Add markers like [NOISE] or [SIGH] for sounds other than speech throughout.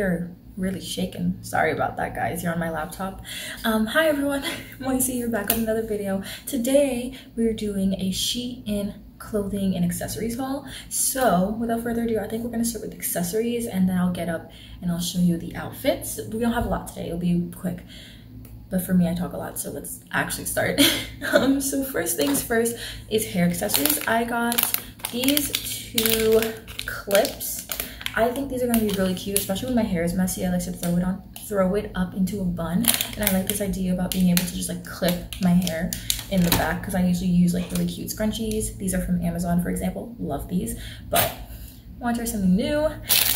are really shaken. Sorry about that, guys. You're on my laptop. Um, hi, everyone. [LAUGHS] Moisa here back with another video. Today, we're doing a Shein clothing and accessories haul. So, without further ado, I think we're going to start with accessories and then I'll get up and I'll show you the outfits. We don't have a lot today. It'll be quick. But for me, I talk a lot, so let's actually start. [LAUGHS] um, so first things first is hair accessories. I got these two clips I think these are going to be really cute, especially when my hair is messy. I like to throw it on, throw it up into a bun. And I like this idea about being able to just like clip my hair in the back because I usually use like really cute scrunchies. These are from Amazon, for example. Love these, but want to try something new.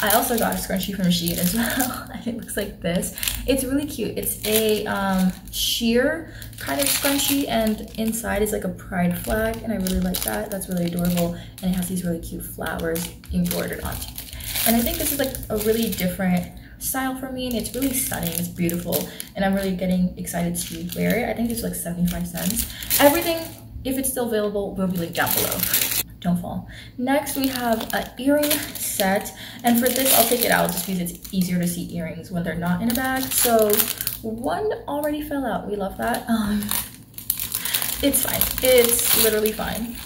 I also got a scrunchie from Shein as [LAUGHS] well. And it looks like this. It's really cute. It's a um, sheer kind of scrunchie and inside is like a pride flag and I really like that. That's really adorable and it has these really cute flowers embroidered onto. And I think this is like a really different style for me and it's really stunning, it's beautiful, and I'm really getting excited to wear it. I think it's like 75 cents. Everything, if it's still available, will be linked down below. Don't fall. Next, we have an earring set. And for this, I'll take it out just because it's easier to see earrings when they're not in a bag. So one already fell out. We love that. Um, it's fine. It's literally fine.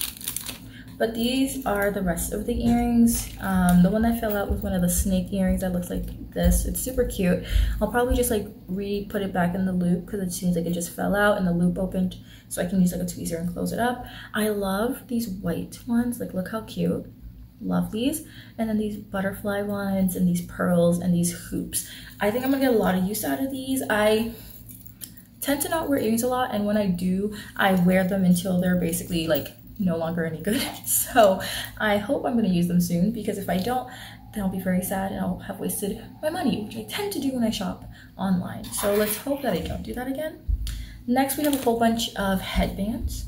But these are the rest of the earrings. Um, the one that fell out was one of the snake earrings that looks like this. It's super cute. I'll probably just like re-put it back in the loop because it seems like it just fell out and the loop opened. So I can use like a tweezer and close it up. I love these white ones. Like look how cute. Love these. And then these butterfly ones and these pearls and these hoops. I think I'm gonna get a lot of use out of these. I tend to not wear earrings a lot and when I do, I wear them until they're basically like no longer any good. [LAUGHS] So I hope I'm going to use them soon because if I don't, then I'll be very sad and I'll have wasted my money, which I tend to do when I shop online. So let's hope that I don't do that again. Next, we have a whole bunch of headbands.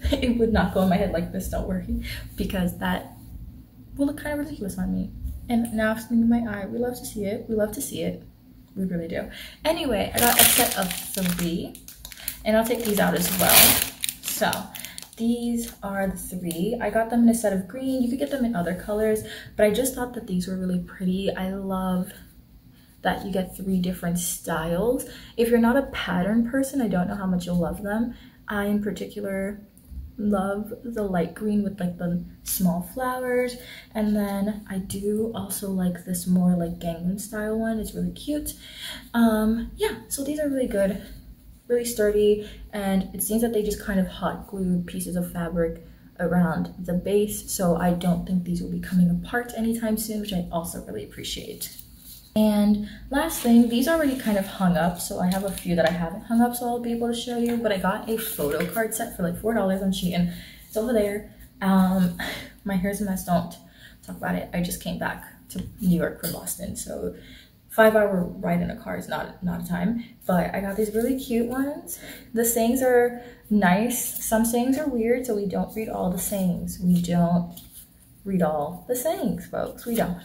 [LAUGHS] it would not go on my head like this, don't worry, because that will look kind of ridiculous on me. And now it's in my eye. We love to see it. We love to see it. We really do. Anyway, I got a set of three, and I'll take these out as well. So these are the three. I got them in a set of green. You could get them in other colors, but I just thought that these were really pretty. I love that you get three different styles. If you're not a pattern person, I don't know how much you'll love them. I, in particular, love the light green with like the small flowers and then I do also like this more like gingham style one it's really cute um yeah so these are really good really sturdy and it seems that they just kind of hot glued pieces of fabric around the base so I don't think these will be coming apart anytime soon which I also really appreciate. And last thing, these are already kind of hung up, so I have a few that I haven't hung up, so I'll be able to show you. But I got a photo card set for like $4 on Shein. It's over there. Um, [SIGHS] my hair's a mess, don't talk about it. I just came back to New York from Boston, so five hour ride in a car is not not a time but i got these really cute ones. The sayings are nice. Some sayings are weird so we don't read all the sayings. We don't read all the sayings folks. We don't.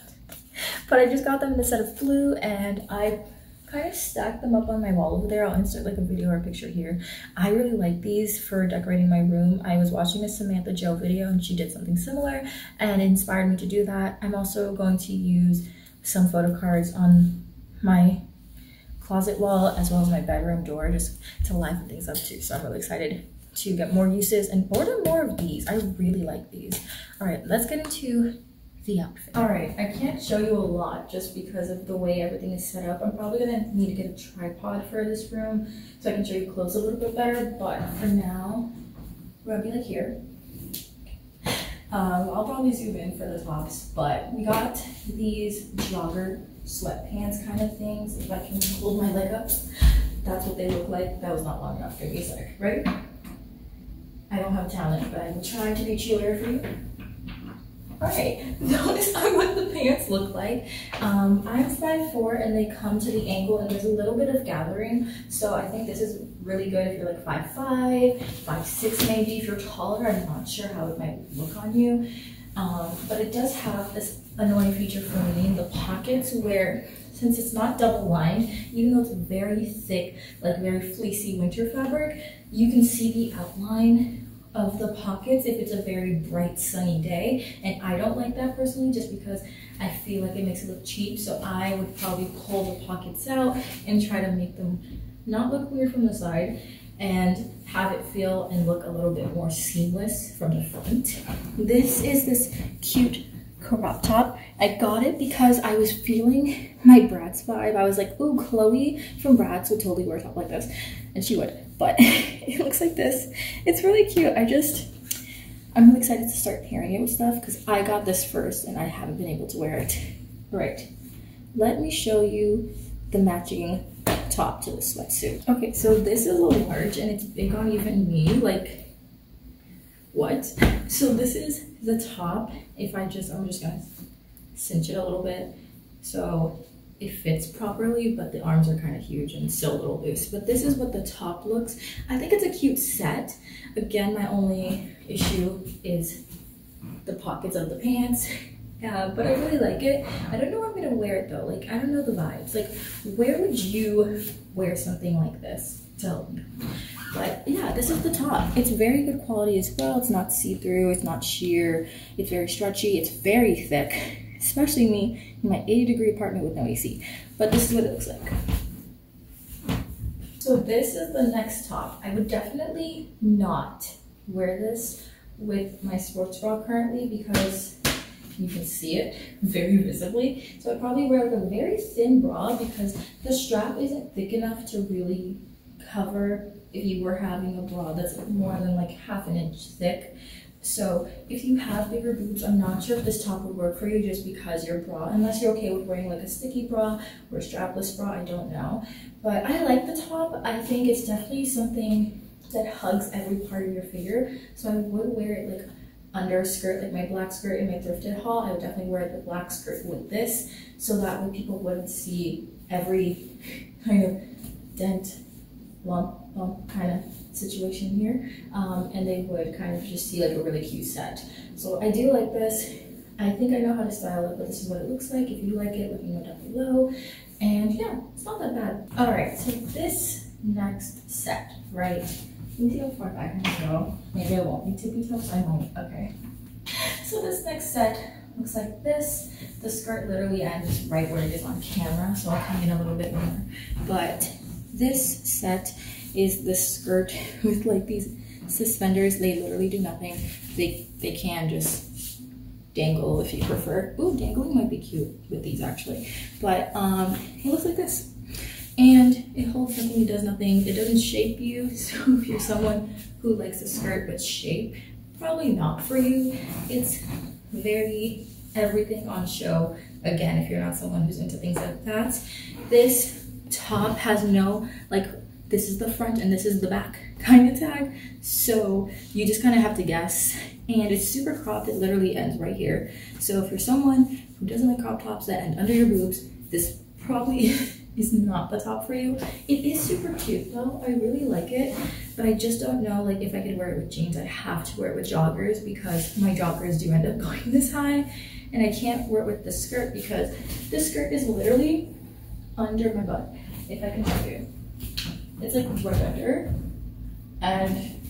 But i just got them in a set of blue and i kind of stacked them up on my wall over there. I'll insert like a video or a picture here. I really like these for decorating my room. I was watching a samantha joe video and she did something similar and inspired me to do that. I'm also going to use some photo cards on my closet wall as well as my bedroom door just to liven things up too. So I'm really excited to get more uses and order more of these. I really like these. All right, let's get into the outfit. All right, I can't show you a lot just because of the way everything is set up. I'm probably gonna need to get a tripod for this room so I can show you clothes a little bit better. But for now, we're gonna be like here. Um, I'll probably zoom in for the tops, but we got these jogger sweatpants kind of things. If I can hold my leg up, that's what they look like. That was not long enough. for me sec, right? I don't have talent, but I'm trying to be cheerleader for you. All right, [LAUGHS] notice what the pants look like. Um, I'm 5'4", and they come to the ankle, and there's a little bit of gathering, so I think this is really good if you're like 5'5", 5'6", maybe. If you're taller, I'm not sure how it might look on you. Um, but it does have this annoying feature for me in the pockets where since it's not double lined, even though it's very thick, like very fleecy winter fabric, you can see the outline of the pockets if it's a very bright sunny day and I don't like that personally just because I feel like it makes it look cheap so I would probably pull the pockets out and try to make them not look weird from the side and have it feel and look a little bit more seamless from the front. This is this cute crop top. I got it because I was feeling my Bratz vibe. I was like, ooh, Cloe from Bratz would totally wear a top like this. And she would, but [LAUGHS] it looks like this. It's really cute. I just, I'm really excited to start pairing it with stuff because I got this first and I haven't been able to wear it. All right, let me show you the matching top to the sweatsuit. Okay, so this is a large and it's big on even me. Like, what? So this is the top. If I just, I'm just gonna cinch it a little bit. So it fits properly, but the arms are kind of huge and still a little loose. But this is what the top looks. I think it's a cute set. Again, my only issue is the pockets of the pants. Yeah, but I really like it. I don't know where I'm gonna wear it though. Like, I don't know the vibes. Like, where would you wear something like this? Tell me. But yeah, this is the top. It's very good quality as well. It's not see-through, it's not sheer, it's very stretchy, it's very thick, [LAUGHS] especially me in my 80 degree apartment with no AC. But this is what it looks like. So this is the next top. I would definitely not wear this with my sports bra currently because you can see it very visibly. So I'd probably wear like a very thin bra because the strap isn't thick enough to really cover if you were having a bra that's more than like half an inch thick. So if you have bigger boobs, I'm not sure if this top would work for you just because your bra, unless you're okay with wearing like a sticky bra or a strapless bra, I don't know. But I like the top. I think it's definitely something that hugs every part of your figure. So I would wear it like under skirt, like my black skirt in my thrifted haul. I would definitely wear the black skirt with this so that way people wouldn't see every kind of dent lump, lump kind of situation here. Um, and they would kind of just see like a really cute set. So I do like this. I think I know how to style it, but this is what it looks like. If you like it, let me know down below. And yeah, it's not that bad. All right, so this next set, right? Let me see how far back go. Maybe I won't need tippy toes, I might, okay. So this next set looks like this. The skirt literally ends right where it is on camera, so I'll come in a little bit more. But this set is the skirt [LAUGHS] with like these suspenders. They literally do nothing. They, they can just dangle if you prefer. Ooh, dangling might be cute with these actually. But um, it looks like this. And it holds nothing, it does nothing. It doesn't shape you. [LAUGHS] So if you're someone who likes a skirt but shape, probably not for you. It's very everything on show. Again, if you're not someone who's into things like that. This top has no like this is the front and this is the back [LAUGHS] kind of tag so you just kind of have to guess and it's super cropped it literally ends right here so if you're someone who doesn't like crop tops that end under your boobs this probably [LAUGHS] is not the top for you it is super cute though i really like it but i just don't know like if i could wear it with jeans i'd have to wear it with joggers because my joggers do end up [LAUGHS] going this high and i can't wear it with the skirt because this skirt is literally under my butt, if I can show you. It's like right under. And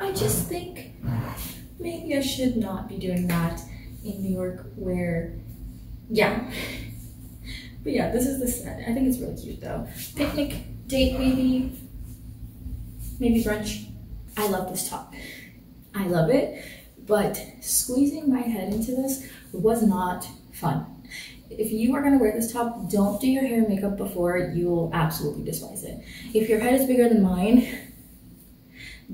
I just think maybe I should not be doing that in New York where, yeah. But yeah, this is the set. I think it's really cute though. Picnic, date maybe, maybe brunch. I love this top. I love it, but squeezing my head into this was not fun if you are gonna wear this top, don't do your hair and makeup before. You will absolutely despise it. If your head is bigger than mine,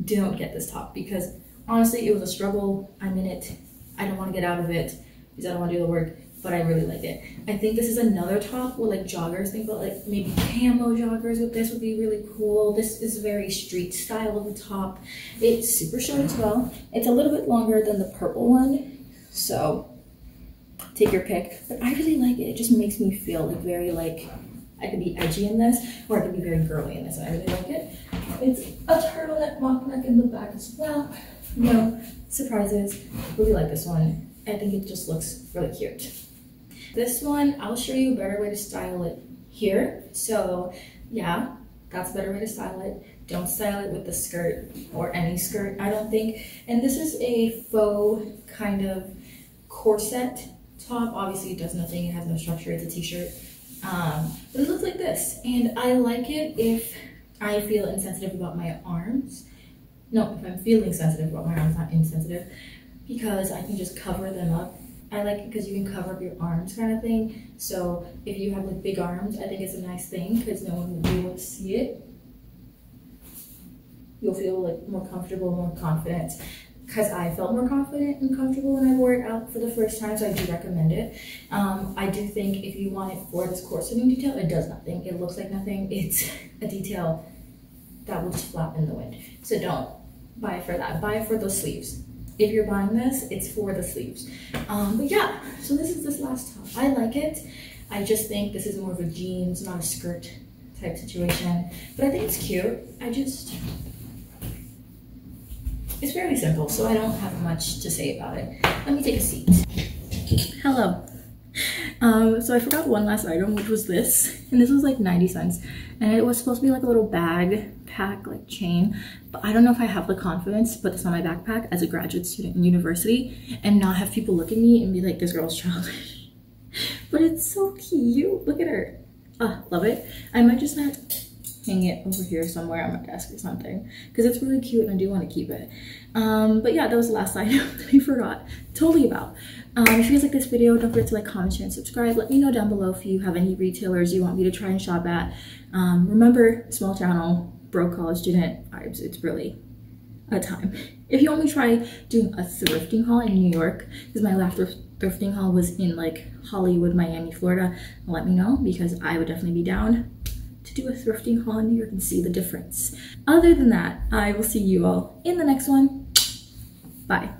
don't get this top because honestly, it was a struggle. I'm in it. I don't want to get out of it because I don't want to do the work, but I really like it. I think this is another top with like joggers. Think about like maybe camo joggers with this would be really cool. This is very street style of the top. It's super short as well. It's a little bit longer than the purple one. So take your pick. But I really like it. It just makes me feel like very like I could be edgy in this, or I could be very girly in this, I really like it. It's a turtleneck mock neck in the back as well. No surprises. Really like this one. I think it just looks really cute. This one, I'll show you a better way to style it here. So yeah, that's a better way to style it. don't style it with the skirt or any skirt, I don't think. And this is a faux kind of corset top. Obviously it does nothing, it has no structure, it's a t-shirt. Um, but it looks like this. And I like it if I feel insensitive about my arms. No, if I'm feeling sensitive about my arms, not insensitive, because I can just cover them up. I like it because you can cover up your arms kind of thing. So if you have like big arms, I think it's a nice thing because no one will be able to see it you'll feel like more comfortable, more confident. Because I felt more confident and comfortable when I wore it out for the first time, so I do recommend it. Um, I do think if you want it for this corseting detail, it does nothing. It looks like nothing. [LAUGHS] It's a detail that will just flap in the wind. So don't buy it for that. Buy it for those sleeves. If you're buying this, it's for the sleeves. Um, but yeah, so this is this last top. I like it. I just think this is more of a jeans, not a skirt type situation. But I think it's cute. I just, it's fairly simple, so I don't have much to say about it. Let me take a seat. Hello. Um, so I forgot one last item, which was this. [LAUGHS] And this was like 90 cents. And it was supposed to be like a little bag pack, like chain. But I don't know if I have the confidence to put this on my backpack as a graduate student in university and not have people look at me and be like, this girl's childish. [LAUGHS] but it's so cute. Look at her. Ah, love it. I might just not hang it over here somewhere on my desk or something because it's really cute and I do want to keep it. Um, but yeah, that was the last [LAUGHS] item that I forgot totally about. Um, if you guys like this video, don't forget to like, comment, share, and subscribe. Let me know down below if you have any retailers you want me to try and shop at. Um, remember, small channel, broke college student vibes. It's really a time. [LAUGHS] If you want me to try doing a thrifting haul in New York, because my last thrifting haul was in like Hollywood, Miami, Florida, let me know because I would definitely be down do a thrifting haul in New York and see the difference. Other than that, I will see you all in the next one. Bye.